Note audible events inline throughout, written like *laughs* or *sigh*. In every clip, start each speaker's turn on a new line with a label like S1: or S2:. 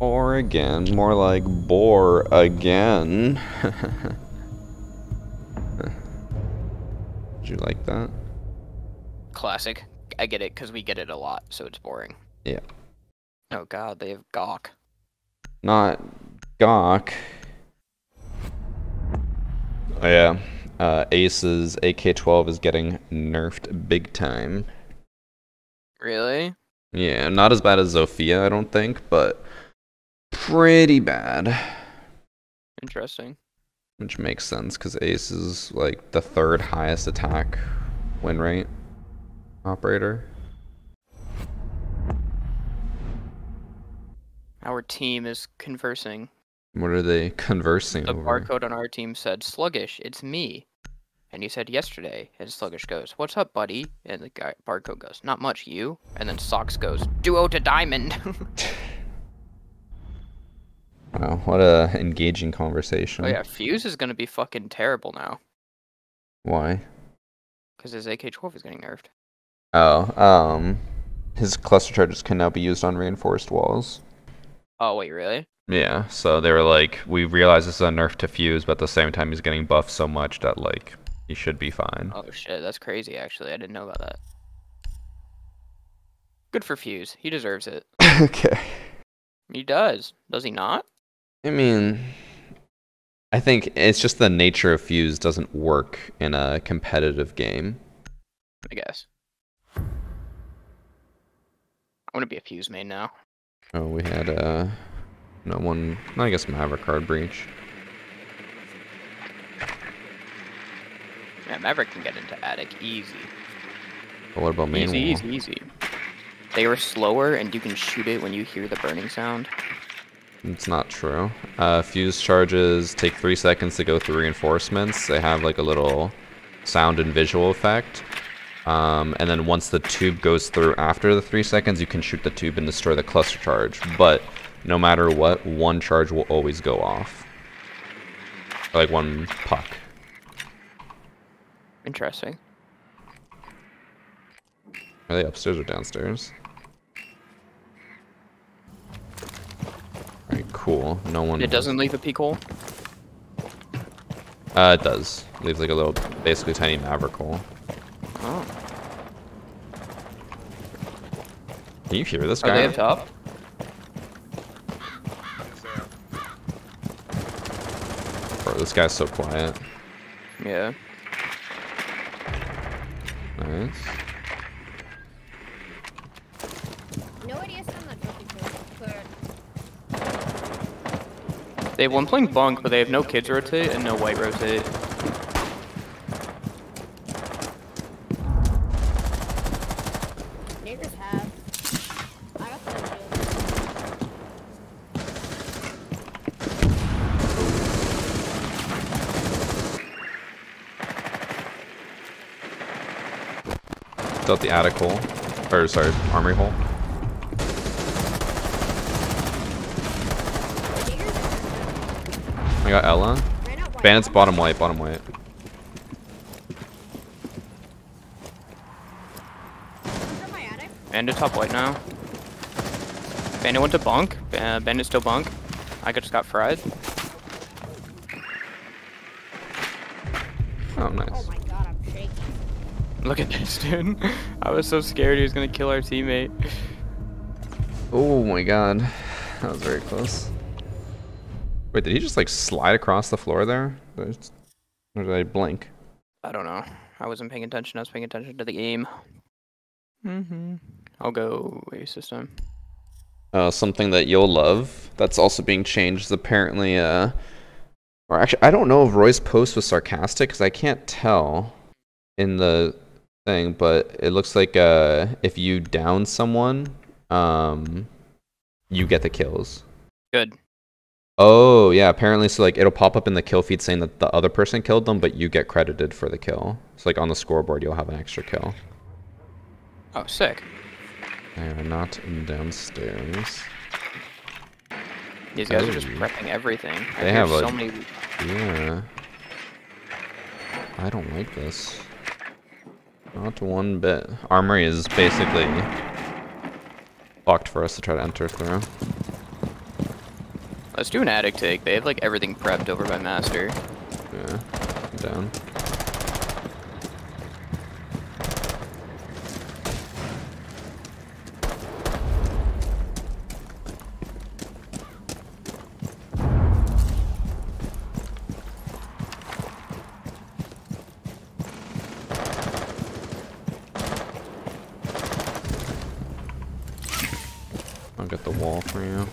S1: Or again, more like bore again. *laughs* Did you like that?
S2: Classic. I get it because we get it a lot, so it's boring.
S1: Yeah.
S2: Oh god, they have gawk.
S1: Not gawk. Oh yeah. Uh, Ace's AK-12 is getting nerfed big time.
S2: Really?
S1: Yeah, not as bad as Zofia, I don't think, but pretty bad.
S2: Interesting.
S1: Which makes sense because Ace is like the third highest attack win rate operator.
S2: Our team is conversing.
S1: What are they conversing
S2: The
S1: over?
S2: barcode on our team said, Sluggish, it's me. And he said yesterday, and Sluggish goes, What's up, buddy? And the guy barcode goes, Not much, you. And then Socks goes, Duo to Diamond. *laughs* *laughs*
S1: Wow, what a engaging conversation.
S2: oh yeah, Fuse is gonna be fucking terrible now.
S1: Why?
S2: Because his AK-12 is getting nerfed.
S1: Oh, um, his cluster charges can now be used on reinforced walls.
S2: Oh wait, really?
S1: Yeah, so they were like, we realize this is a nerf to Fuse, but at the same time he's getting buffed so much that like he should be fine.
S2: Oh shit, that's crazy actually. I didn't know about that. Good for Fuse. He deserves it. *laughs*
S1: okay.
S2: He does. Does he not?
S1: I mean, I think it's just the nature of Fuse doesn't work in a competitive game.
S2: I guess. I want to be a Fuse main now.
S1: Oh, we had uh, no one. I guess Maverick card breach.
S2: Yeah, Maverick can get into Attic easy.
S1: But what about main
S2: Easy,
S1: wall?
S2: easy, easy. They are slower, and you can shoot it when you hear the burning sound.
S1: It's not true. Uh, fuse charges take three seconds to go through reinforcements. They have like a little sound and visual effect. Um, and then once the tube goes through after the three seconds, you can shoot the tube and destroy the cluster charge. But no matter what, one charge will always go off. Or, like one puck.
S2: Interesting.
S1: Are they upstairs or downstairs? Alright, cool. No one.
S2: It doesn't leave a peek hole.
S1: Uh, it does. Leaves like a little, basically tiny maverick hole.
S2: Oh.
S1: Can you hear this
S2: Are
S1: guy?
S2: they up top?
S1: Bro, this guy's so quiet.
S2: Yeah.
S1: Nice.
S3: Nobody has done that trophy for, for
S2: They have one playing bunk, but they have no kids rotate and no white rotate.
S3: neighbors have. I got the idea.
S1: It's the attic hole. Or, sorry, armory hole.
S3: Neighbors
S1: I got
S3: Ela.
S1: Bandit's bottom white, bottom white.
S2: Bandit top white now. Bandit went to bunk. Uh, Bandit still bunk. I just got fried.
S1: Oh,
S3: Oh
S1: nice.
S3: my god, I'm shaking.
S2: Look at this, dude. *laughs* I was so scared he was gonna kill our teammate.
S1: Oh my god. That was very close. Wait, did he just like slide across the floor there? Or did I blink?
S2: I don't know. I wasn't paying attention. I was paying attention to the game. Mm-hmm. I'll go ace this time.
S1: Uh, something that you'll love that's also being changed is apparently, uh, or actually, I don't know if Roy's post was sarcastic because I can't tell in the thing, but it looks like uh, if you down someone, um, you get the kills.
S2: Good.
S1: Oh yeah, apparently so like it'll pop up in the kill feed saying that the other person killed them, but you get credited for the kill. So like on the scoreboard, you'll have an extra kill.
S2: Oh, sick.
S1: They are not downstairs.
S2: These guys are just prepping everything. I
S1: They have
S2: so
S1: a-
S2: many.
S1: Yeah. I don't like this. Not one bit. Armory is basically locked for us to try to enter through.
S2: Let's do an attic take. They have like everything prepped over by master.
S1: Yeah, I'm down. I'll get the wall for you.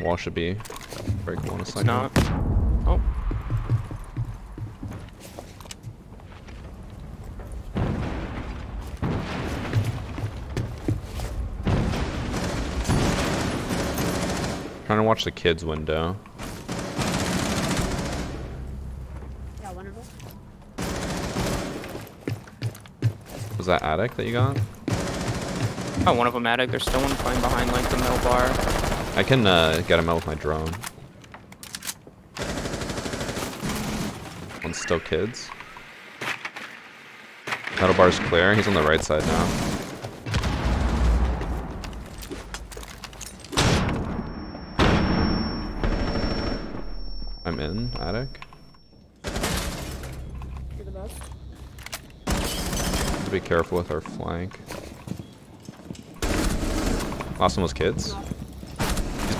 S1: Wall should be breakable in a
S2: It's
S1: second.
S2: not. Oh.
S1: Trying to watch the kids' window.
S3: Yeah, one of them.
S1: Was that attic that you got?
S2: Oh, one of them attic. There's still one playing behind like the middle bar.
S1: I can uh, get him out with my drone. One's still kids. Metal bar's clear. He's on the right side now. I'm in attic.
S3: To.
S1: Be careful with our flank. Last one was kids.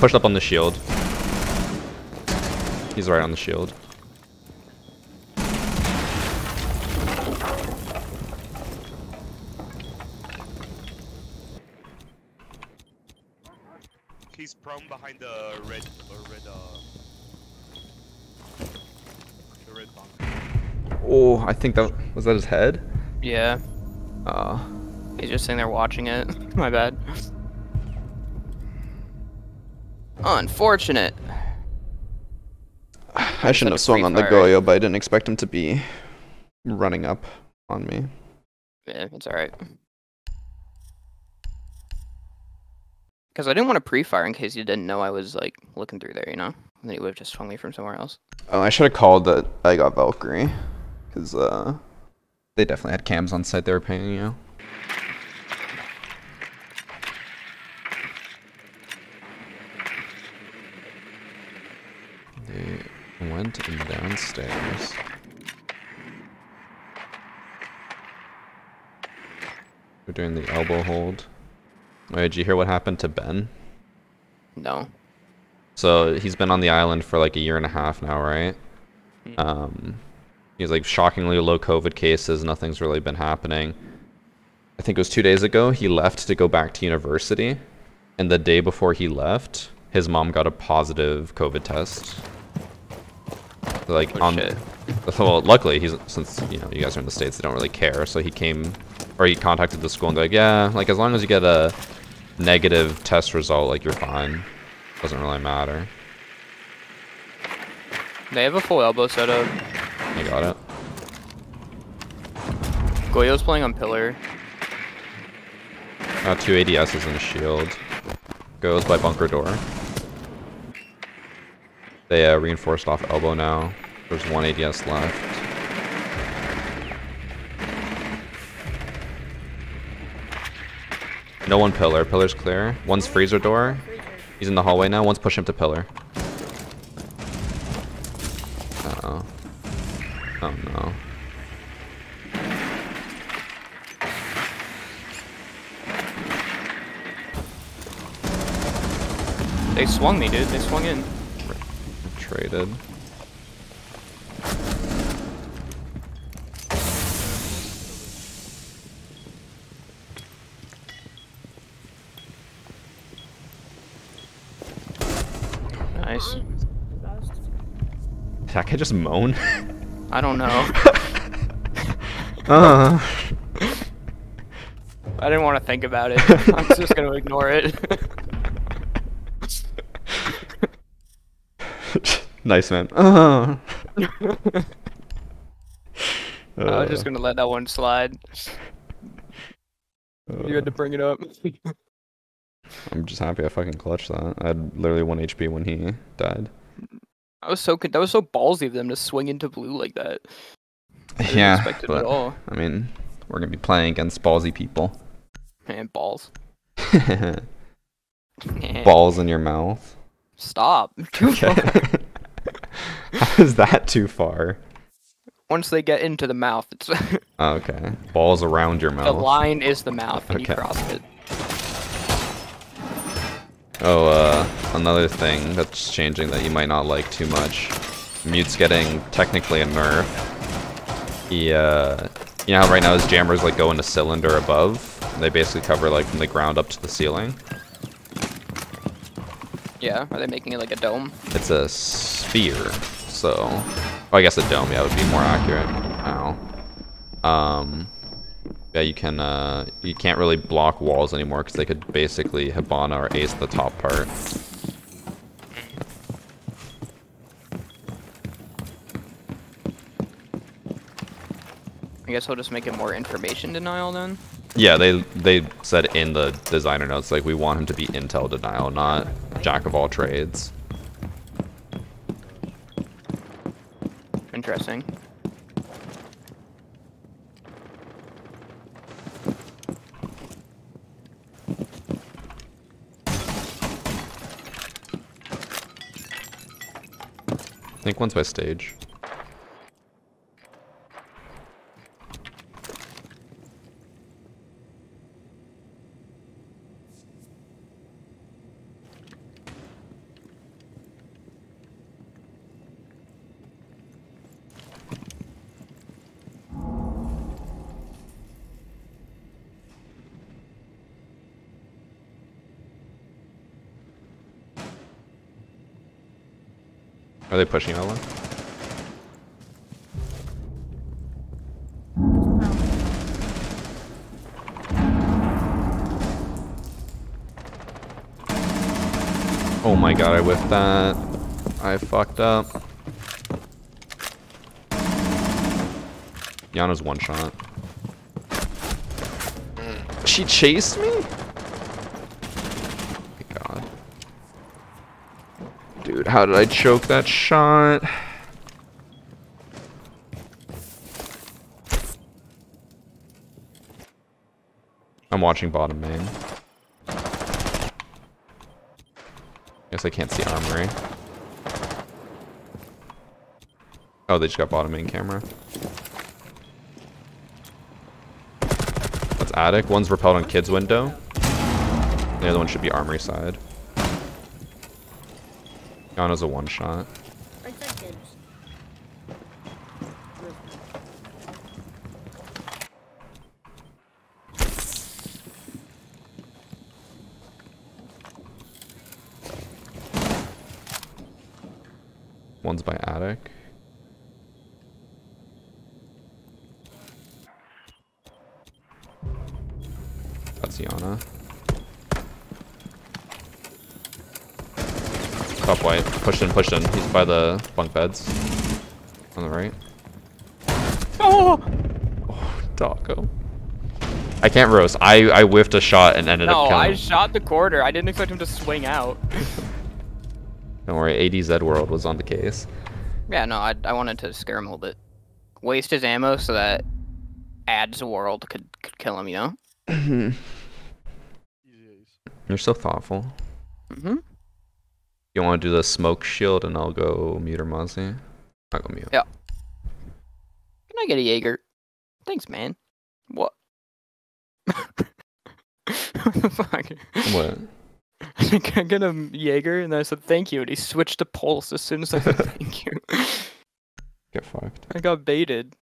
S1: He's pushed up on the shield. He's right on the shield.
S4: He's prone behind the red or red uh the red bunker.
S1: Oh, I think that was that his head.
S2: Yeah.
S1: Uh,
S2: He's just sitting there watching it. *laughs* My bad. Unfortunate. *sighs*
S1: I shouldn't have swung on the. Goyo, but I didn't expect him to be running up on me.
S2: Yeah, it's alright. Because I didn't want to pre-fire in case you didn't know I was like looking through there, you know? And then he would have just swung me from somewhere else.
S1: Oh, I should have called that I got Valkyrie, because uh, they definitely had cams on site they were paying you. They went in downstairs. We're doing the elbow hold. Wait, did you hear what happened to Ben?
S2: No.
S1: So he's been on the island for like a year and a half now, right?
S2: Mm.
S1: Um, he's like shockingly low COVID cases. Nothing's really been happening. I think it was two days ago. He left to go back to university, and the day before he left, his mom got a positive COVID test. Like
S2: Oh,
S1: on,
S2: shit.
S1: well, luckily he's since you know you guys are in the states, they don't really care. So he came, or he contacted the school and they're like, yeah, like as long as you get a negative test result, like you're fine. Doesn't really matter.
S2: They have a full elbow setup.
S1: I got it.
S2: Goyo's playing on pillar.
S1: Uh, two ADSs and a shield. Goes by bunker door. They uh, reinforced off elbow now. There's one ADS left. No one pillar. Pillar's clear. One's freezer door. He's in the hallway now. One's pushing him to pillar. Uh oh. Oh no.
S2: They swung me, dude. They swung in.
S1: Traded.
S2: Nice.
S3: Ghost.
S1: That guy just moan.
S2: I don't know. *laughs*
S1: uh. *laughs*
S2: I didn't want to think about it. *laughs* I'm just gonna ignore it.
S1: Nice man. *laughs* Uh.
S2: I was just gonna let that one slide. You had to bring it up. *laughs*
S1: I'm just happy I fucking clutched that. I had literally one HP when he died.
S2: I was so con- that was so ballsy of them to swing into blue like that. I didn't
S1: Yeah,
S2: expect it at
S1: but
S2: all.
S1: I mean, we're gonna be playing against ballsy people.
S2: And balls. *laughs*
S1: Balls in your mouth.
S2: Stop. Too
S1: Okay. How is that too far?
S2: Once they get into the mouth, it's *laughs*
S1: Oh, Okay. Balls around your mouth.
S2: the line is the mouth, and
S1: Okay.
S2: you cross it.
S1: Oh, uh, another thing that's changing that you might not like too much. Mute's getting technically a nerf. He, uh, you know how right now his jammers like go in a cylinder above? They basically cover like from the ground up to the ceiling.
S2: Yeah, are they making it like a dome?
S1: It's a sphere, so oh, I guess a dome, yeah, would be more accurate. Ow. Um, yeah, you can uh, you can't really block walls anymore because they could basically Hibana or ace the top part.
S2: I guess we'll just make it more information denial then.
S1: Yeah, they they said in the designer notes like we want him to be intel denial, not jack of all trades.
S2: Interesting.
S1: I think one's by stage. They pushing Ela? Oh my god, I whiffed that. I fucked up. Iana's one shot. She chased me? my god. Dude, how did I choke that shot? I'm watching bottom main. Guess I can't see armory. Oh, they just got bottom main camera. That's attic. One's repelled on kid's window. The other one should be armory side. Iana's a one shot.
S3: Right side kids.
S1: One's by attic. That's Iana. Top white. Pushed in, pushed in. He's by the bunk beds. On the right.
S2: Oh
S1: Oh, doggo. I can't roast. I, I whiffed a shot and ended
S2: no!
S1: up killing
S2: I shot the quarter. I didn't expect him to swing out. *laughs*
S1: Don't worry, ADZ World was on the case.
S2: yeah, no, I I wanted to scare him a little bit. Waste his ammo so that ads world could could kill him. You know. *clears throat*
S1: You're so thoughtful.
S2: Mm-hmm.
S1: You want to do the smoke shield and I'll go mute or? I'll go mute.
S2: Yeah. Can I get a Jaeger? Thanks, man. What? what the fuck?
S1: What? *laughs*
S2: I think I got a Jaeger and I said thank you, and he switched to Pulse as soon as I said *laughs* thank you.
S1: Get fucked.
S2: I got baited.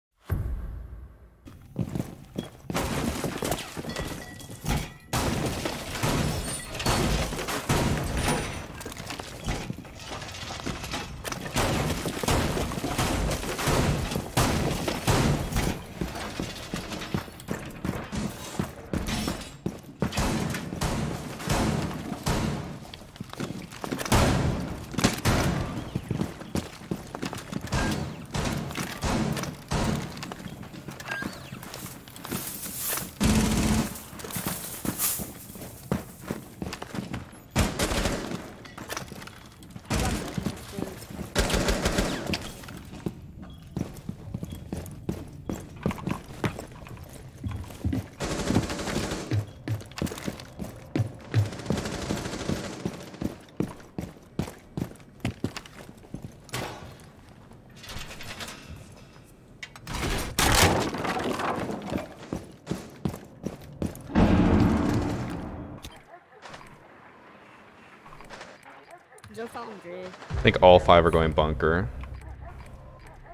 S1: I think all five are going bunker.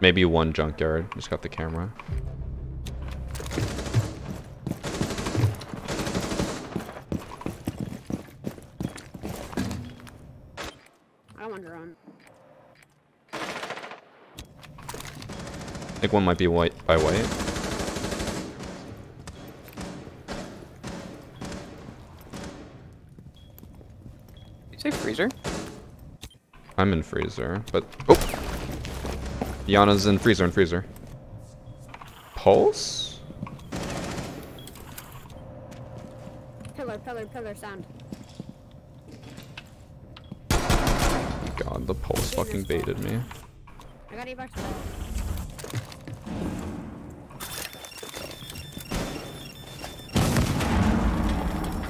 S1: Maybe one junkyard. Just got the camera.
S3: I want to run.
S1: I think one might be white by white. I'm in freezer, but oh, Iana's in freezer and freezer. Pulse?
S3: Pillar, pillar, pillar sound.
S1: God, the pulse fucking baited me.
S3: I got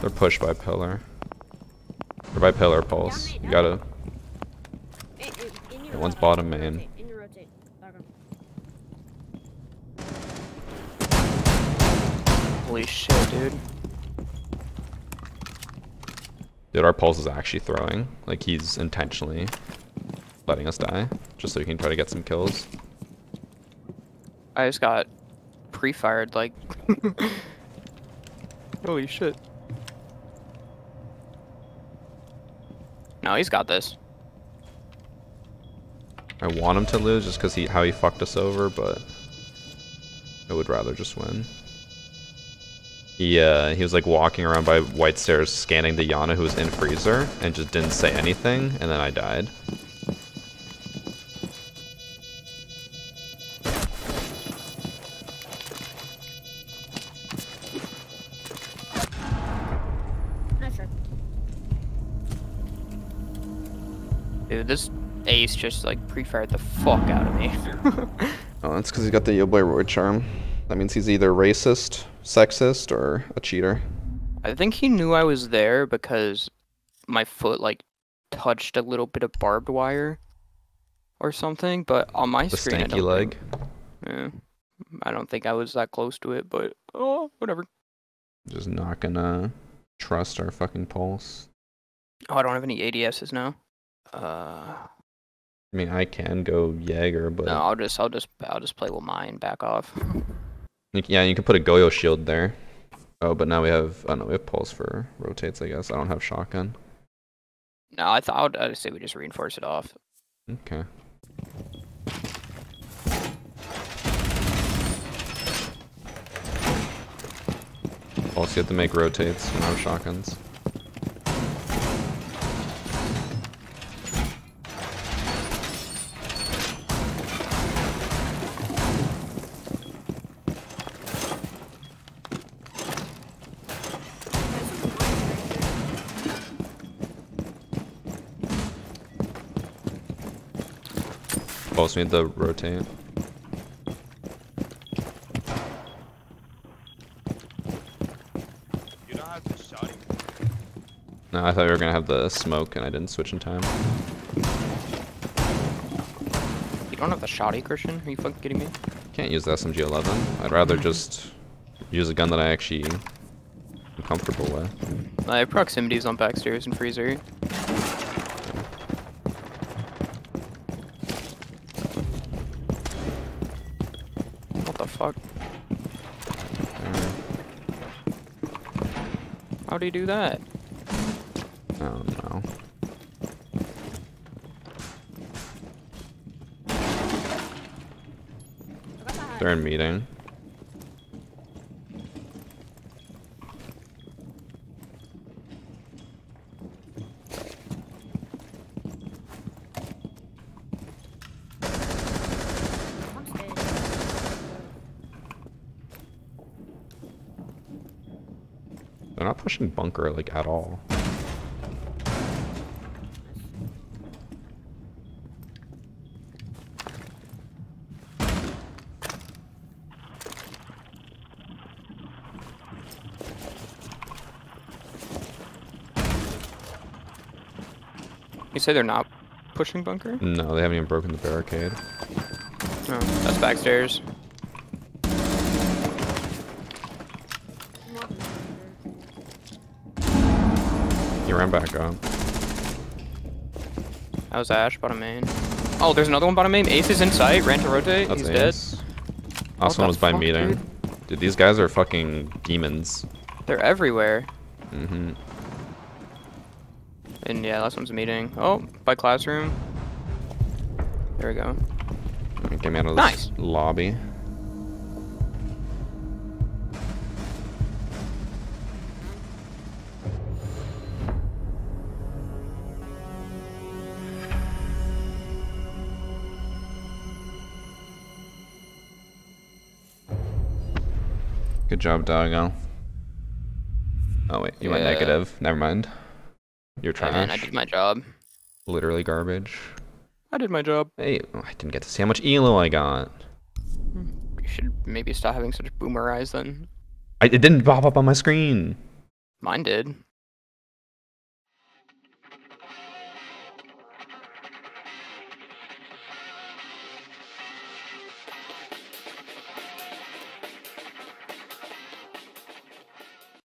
S1: They're pushed by pillar. Or by pillar pulse. You gotta.
S3: In, in, in your
S1: Yeah, one's bottom
S3: in your
S1: main.
S3: rotate, In your rotate. Back on.
S2: Holy shit, dude.
S1: Dude, our pulse is actually throwing. Like he's intentionally letting us die, just so he can try to get some kills.
S2: I just got pre-fired, like. *laughs* Holy shit. No, he's got this.
S1: I want him to lose just because he how he fucked us over, but I would rather just win. He uh, he was like walking around by white stairs, scanning the Iana who was in freezer, and just didn't say anything, and then I died.
S2: Dude, this ace just like pre-fired the fuck out of me. *laughs*
S1: Oh, that's because he's got the Yo Boy Roy charm. That means he's either racist, sexist, or a cheater.
S2: I think he knew I was there because my foot like touched a little bit of barbed wire or something, but on my
S1: The
S2: screen I
S1: stanky
S2: don't
S1: leg.
S2: think- yeah, I don't think I was that close to it, but oh, whatever.
S1: Just not gonna trust our fucking pulse.
S2: Oh, I don't have any ADSs now. Uh,
S1: I mean, I can go Jaeger, but
S2: no, I'll just, I'll just, I'll just play with mine. Back off.
S1: Yeah, you can put a Goyo shield there. Oh, but now we have. Oh no, we have pulse for rotates. I guess I don't have shotgun.
S2: No, I thought I'd say we just reinforce it off.
S1: Okay. Also, you have to make rotates. Have shotguns. Also, need to rotate.
S4: You don't have the shotty?
S1: No, I thought we were gonna have the smoke, and I didn't switch in time.
S2: You don't have the shoddy, Christian? Are you fucking kidding me?
S1: Can't use the SMG-11. I'd rather just use a gun that I actually am comfortable with.
S2: Uh, I have proximities on backstairs and freezer. What the fuck?
S1: Uh,
S2: How do you do that?
S1: I don't know.
S3: I got that
S1: They're in meeting.
S3: on stage.
S1: They're not pushing bunker like at all.
S2: You say they're not pushing bunker?
S1: No, they haven't even broken the barricade.
S2: No, that's backstairs.
S1: He ran back up.
S2: That was Ash, bottom main. Oh, there's another one bottom main. Ace is in sight. Ran to rotate.
S1: That's
S2: He's
S1: Ace. Last
S2: the
S1: one was by meeting.
S2: dude?
S1: Dude, these guys are fucking demons.
S2: They're everywhere.
S1: Mm-hmm.
S2: And yeah, last one's meeting. Oh, by classroom. There we go.
S1: Get me out of this
S2: Nice.
S1: lobby. Good job, Doggo. Oh wait, you went negative. Never mind. You're
S2: Yeah, man, I did my job.
S1: Literally garbage.
S2: I did my job.
S1: Hey, I didn't get to see how much elo I got.
S2: Hmm, you should maybe stop having such boomer eyes then.
S1: I, it didn't pop up on my screen.
S2: Mine did.